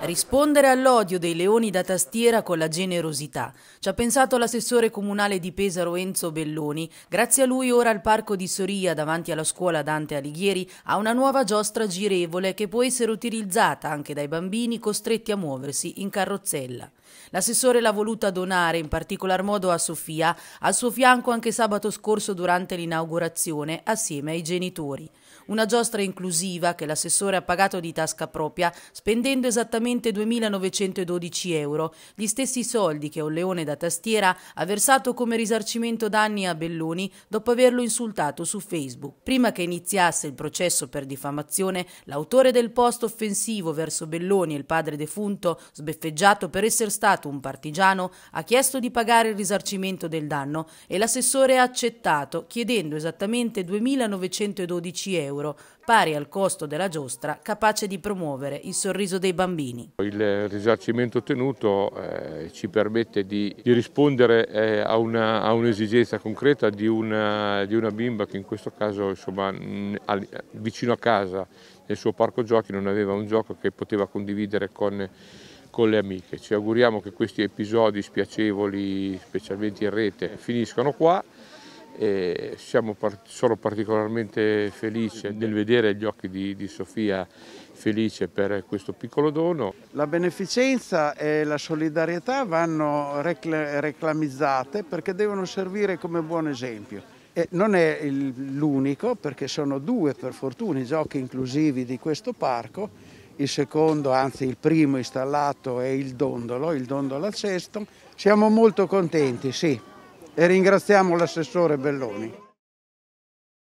Rispondere all'odio dei leoni da tastiera con la generosità. Ci ha pensato l'assessore comunale di Pesaro Enzo Belloni. Grazie a lui ora il parco di Soria davanti alla scuola Dante Alighieri ha una nuova giostra girevole che può essere utilizzata anche dai bambini costretti a muoversi in carrozzella. L'assessore l'ha voluta donare in particolar modo a Sofia, al suo fianco anche sabato scorso durante l'inaugurazione, assieme ai genitori. Una giostra inclusiva che l'assessore ha pagato di tasca propria, spendendo esattamente 2.912 euro, gli stessi soldi che un leone da tastiera ha versato come risarcimento danni a Belloni dopo averlo insultato su Facebook. Prima che iniziasse il processo per diffamazione, l'autore del post offensivo verso Belloni e il padre defunto, sbeffeggiato per essere stato un partigiano, ha chiesto di pagare il risarcimento del danno e l'assessore ha accettato, chiedendo esattamente 2.912 euro pari al costo della giostra, capace di promuovere il sorriso dei bambini. Il risarcimento ottenuto eh, ci permette di, di rispondere eh, a, un'esigenza concreta di una, di una, bimba che in questo caso insomma, al, vicino a casa nel suo parco giochi non aveva un gioco che poteva condividere con con le amiche. Ci auguriamo che questi episodi spiacevoli, specialmente in rete, finiscano qua e siamo, sono particolarmente felice nel vedere gli occhi di, di, Sofia felice per questo piccolo dono. La beneficenza e la solidarietà vanno reclamizzate perché devono servire come buon esempio. E non è l'unico perché sono due per fortuna i giochi inclusivi di questo parco, il secondo, anzi il primo installato è il dondolo, il dondolo al cesto. Siamo molto contenti, sì, e ringraziamo l'assessore Belloni.